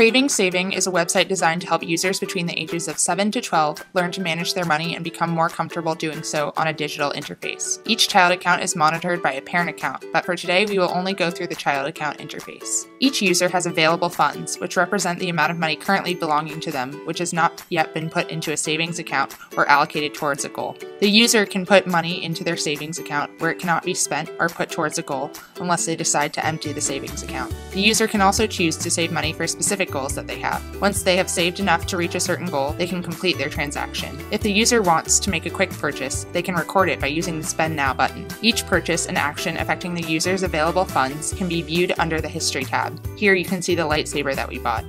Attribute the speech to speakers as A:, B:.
A: Craving Saving is a website designed to help users between the ages of 7 to 12 learn to manage their money and become more comfortable doing so on a digital interface. Each child account is monitored by a parent account, but for today we will only go through the child account interface. Each user has available funds, which represent the amount of money currently belonging to them, which has not yet been put into a savings account or allocated towards a goal. The user can put money into their savings account where it cannot be spent or put towards a goal unless they decide to empty the savings account. The user can also choose to save money for specific goals that they have. Once they have saved enough to reach a certain goal, they can complete their transaction. If the user wants to make a quick purchase, they can record it by using the Spend Now button. Each purchase and action affecting the user's available funds can be viewed under the History tab. Here you can see the lightsaber that we bought.